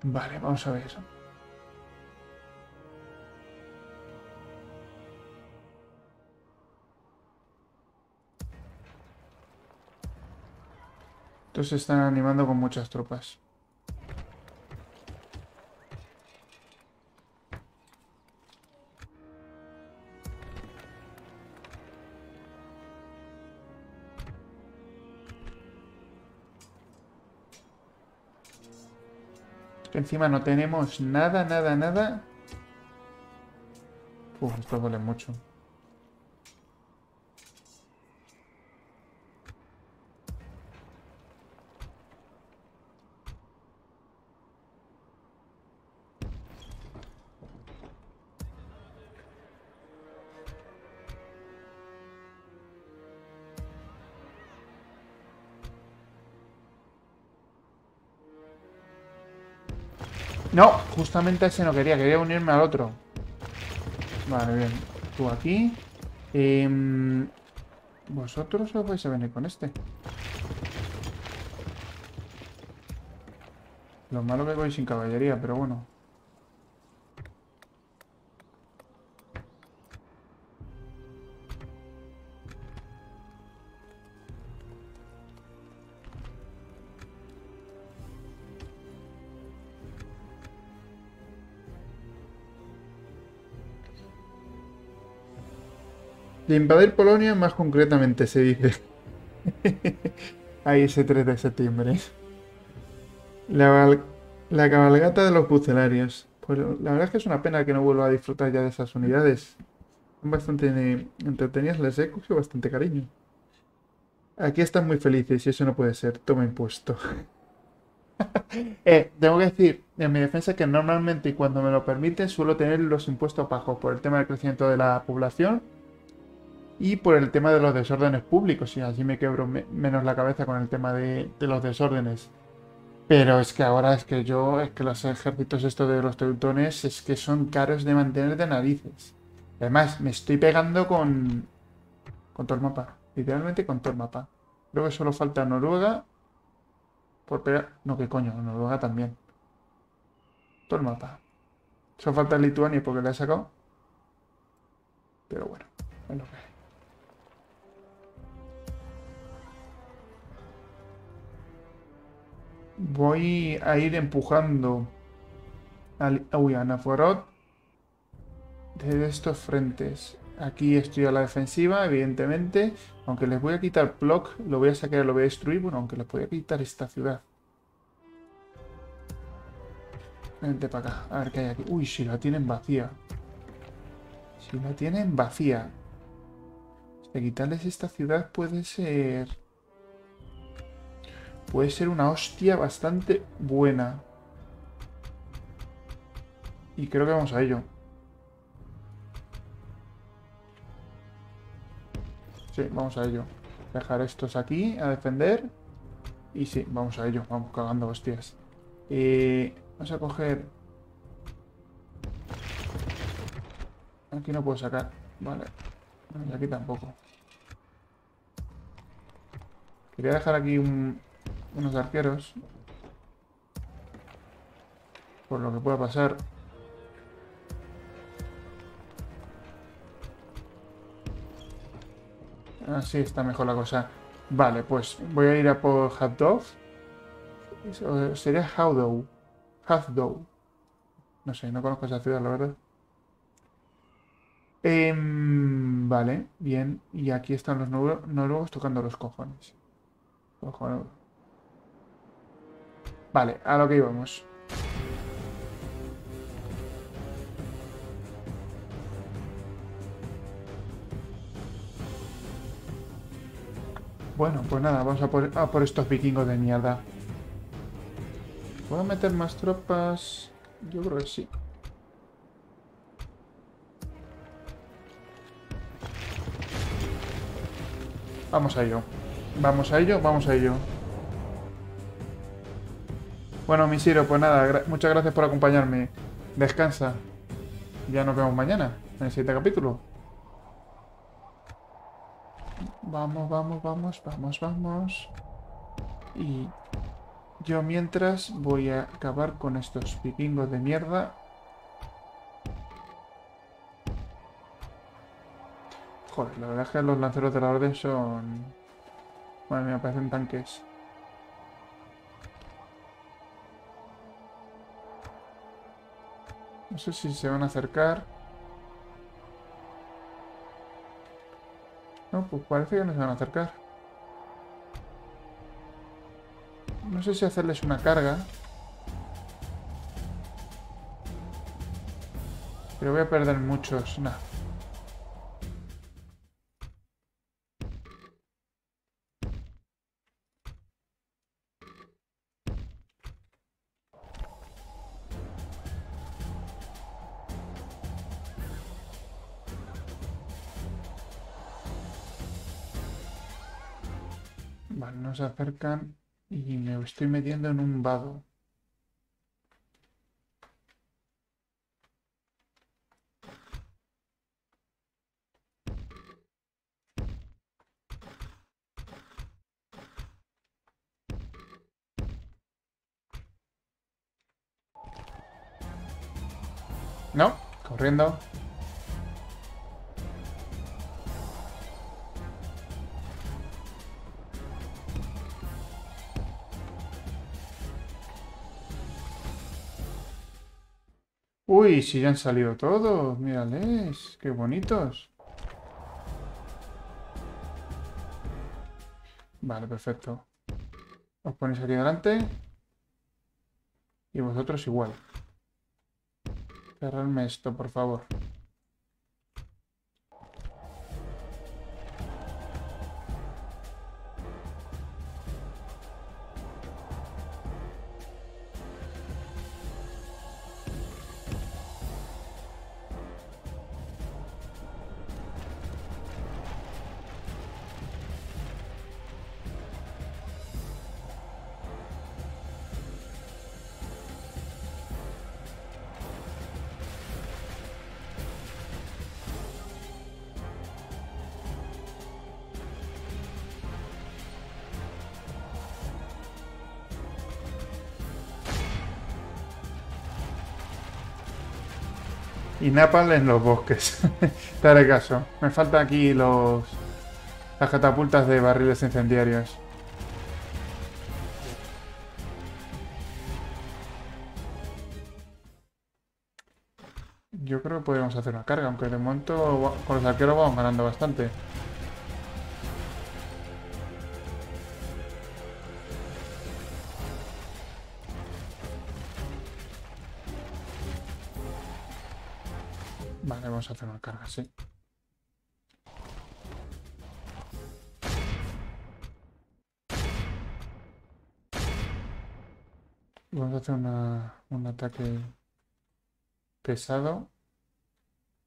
Vale, vamos a ver eso. Entonces están animando con muchas tropas. Encima no tenemos nada, nada, nada. Uf, esto duele mucho. No, justamente ese no quería, quería unirme al otro. Vale, bien. Tú aquí. Em, ¿Vosotros os vais a venir con este? Lo malo que voy sin caballería, pero bueno. De invadir Polonia, más concretamente se dice. Ahí ese 3 de septiembre. La, cabalgata de los bucelarios. Pues la verdad es que es una pena que no vuelva a disfrutar ya de esas unidades. Son bastante entretenidas, les he cogido bastante cariño. Aquí están muy felices y eso no puede ser. Toma impuesto. eh, tengo que decir en mi defensa que normalmente y cuando me lo permiten suelo tener los impuestos bajos por el tema del crecimiento de la población y por el tema de los desórdenes públicos, y así me quebro menos la cabeza con el tema de, los desórdenes. Pero es que ahora es que yo, es que los ejércitos estos de los teutones es que son caros de mantener de narices. Además, me estoy pegando con, con todo el mapa. Literalmente con todo el mapa. Creo que solo falta Noruega. Por pegar... No, qué coño, Noruega también. Todo el mapa. Solo falta Lituania porque la he sacado. Pero bueno, es lo que voy a ir empujando al, uy, a Naforot desde estos frentes. Aquí estoy a la defensiva, evidentemente. Aunque les voy a quitar Plock, lo voy a sacar, lo voy a destruir. Bueno, aunque les voy a quitar esta ciudad. Vente para acá, a ver qué hay aquí. Uy, si la tienen vacía. Si la tienen vacía. De quitarles esta ciudad puede ser... Puede ser una hostia bastante buena. Y creo que vamos a ello. Sí, vamos a ello. Dejar estos aquí a defender. Y sí, vamos a ello. Vamos cagando hostias. Eh, vamos a coger... Aquí no puedo sacar. Vale. Y aquí tampoco. Quería dejar aquí un, unos arqueros. Por lo que pueda pasar. Así está mejor la cosa. Vale, pues voy a ir a por Havdov. Sería Howdow. Havdow. No sé, no conozco esa ciudad, la verdad. Em, vale, bien. Y aquí están los noruegos tocando los cojones. Cojones. Vale, a lo que íbamos. Bueno, pues nada, vamos a por, estos vikingos de mierda. ¿Puedo meter más tropas? Yo creo que sí. Vamos a ello. Vamos a ello, vamos a ello. Bueno, Misiro, pues nada, muchas gracias por acompañarme. Descansa. Ya nos vemos mañana, en el siguiente capítulo. Vamos, vamos, vamos, vamos, vamos. Y yo mientras voy a acabar con estos pipingos de mierda. Joder, la verdad es que los lanceros de la orden son... Bueno, me parecen tanques. No sé si se van a acercar. No, pues parece que no se van a acercar. No sé si hacerles una carga. Pero voy a perder muchos. Nah. Se acercan y me estoy metiendo en un vado. No, corriendo. Uy, si ya han salido todos. Mírales, qué bonitos. Vale, perfecto. Os ponéis aquí delante. Y vosotros igual. Cerradme esto, por favor. Y Napal en los bosques. Te haré caso. Me faltan aquí los... Las catapultas de barriles incendiarios. Yo creo que podríamos hacer una carga, aunque de momento con los arqueros vamos ganando bastante. Hacer una carga, sí. Vamos a hacer un ataque pesado,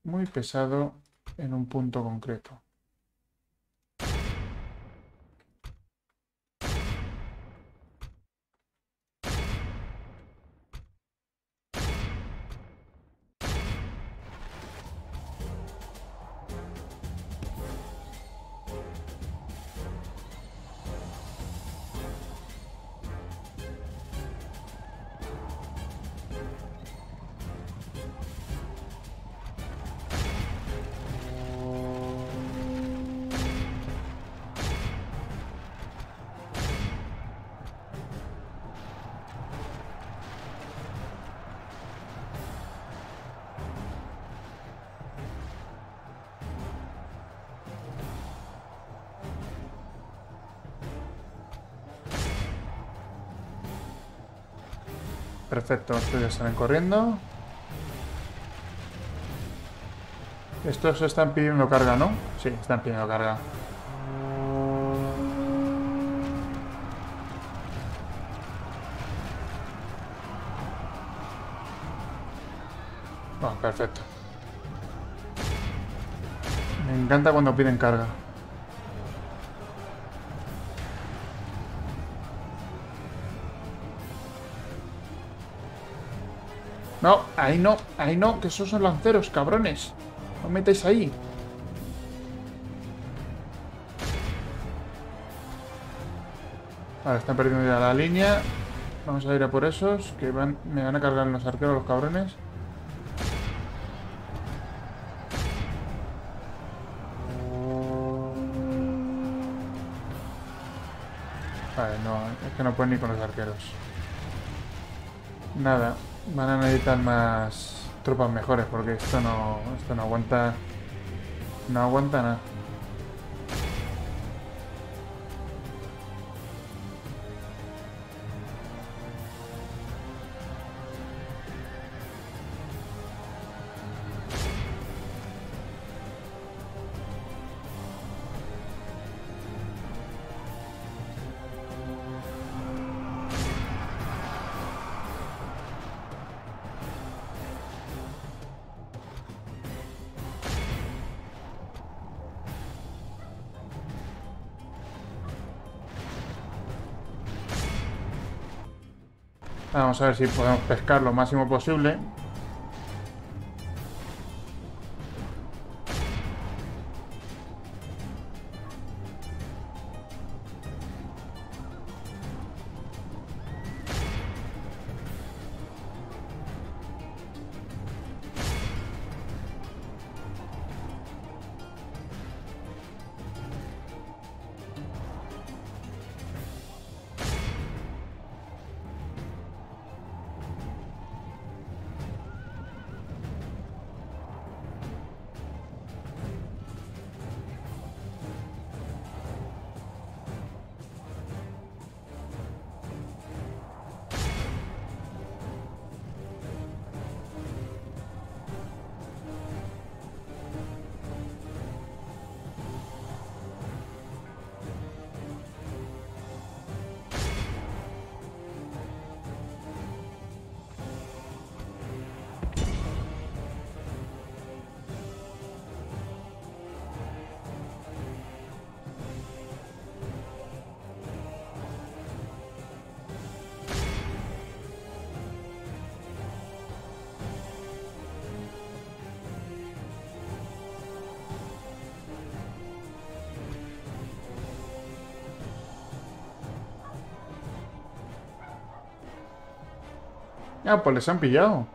muy pesado en un punto concreto. Perfecto, estos ya salen corriendo. Estos están pidiendo carga, ¿no? Sí, están pidiendo carga. Bueno, perfecto. Me encanta cuando piden carga. Ahí no, ahí no, que esos son lanceros, cabrones. No metáis ahí. Vale, están perdiendo ya la línea. Vamos a ir a por esos, que me van a cargar los arqueros los cabrones. Vale, no, es que no pueden ni con los arqueros. Nada, van a necesitar más tropas mejores porque esto no, esto no aguanta, no aguanta nada. Vamos a ver si podemos pescar lo máximo posible. Ah, pues les han pillado.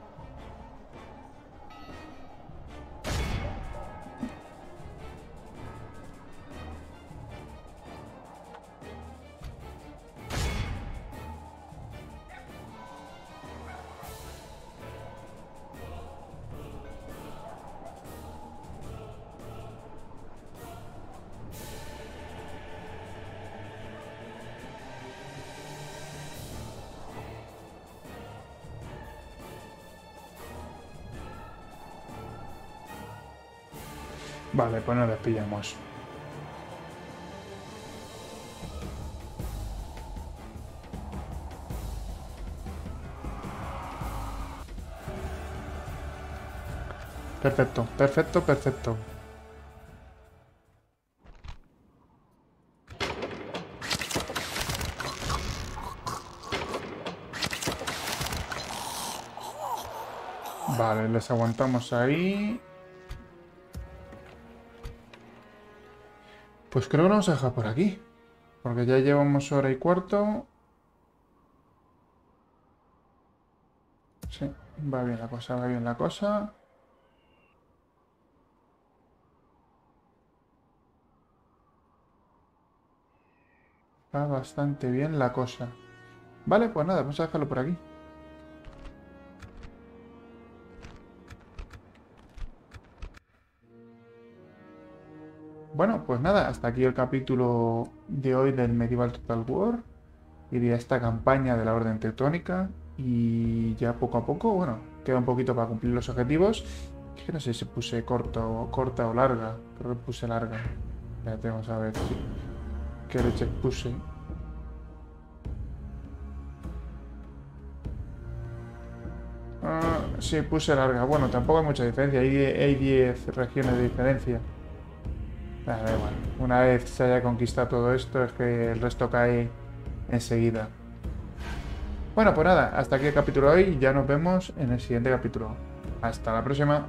Vale, pues nos despillamos. Perfecto, perfecto, perfecto. Vale, les aguantamos ahí. Pues creo que lo vamos a dejar por aquí. Porque ya llevamos hora y cuarto. Sí, va bien la cosa, va bien la cosa. Va bastante bien la cosa. Vale, pues nada, vamos a dejarlo por aquí. Bueno, pues nada, hasta aquí el capítulo de hoy del Medieval Total War y de esta campaña de la Orden Teutónica. Y ya poco a poco, bueno, queda un poquito para cumplir los objetivos. que no sé si puse corta o, corta o larga. Creo que puse larga. Ya tenemos a ver qué leche puse. Ah, sí, puse larga. Bueno, tampoco hay mucha diferencia. Hay 10 regiones de diferencia. Una vez se haya conquistado todo esto, es que el resto cae enseguida. Bueno, pues nada, hasta aquí el capítulo de hoy ya nos vemos en el siguiente capítulo. Hasta la próxima.